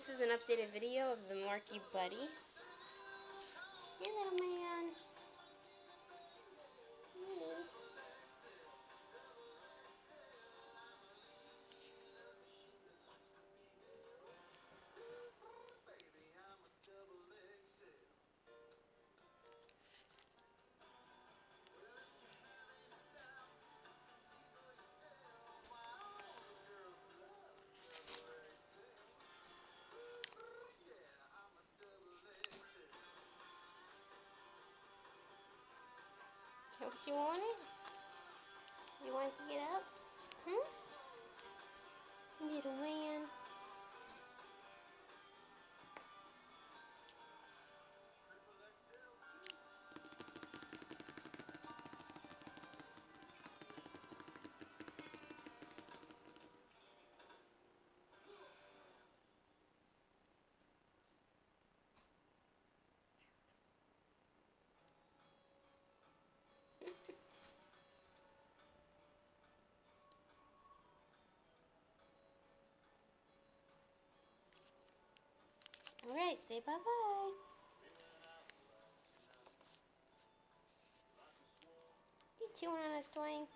This is an updated video of the Morkie Buddy. Hey, little Don't you want it? You want to get up? Alright, say bye-bye. You chewing on a string?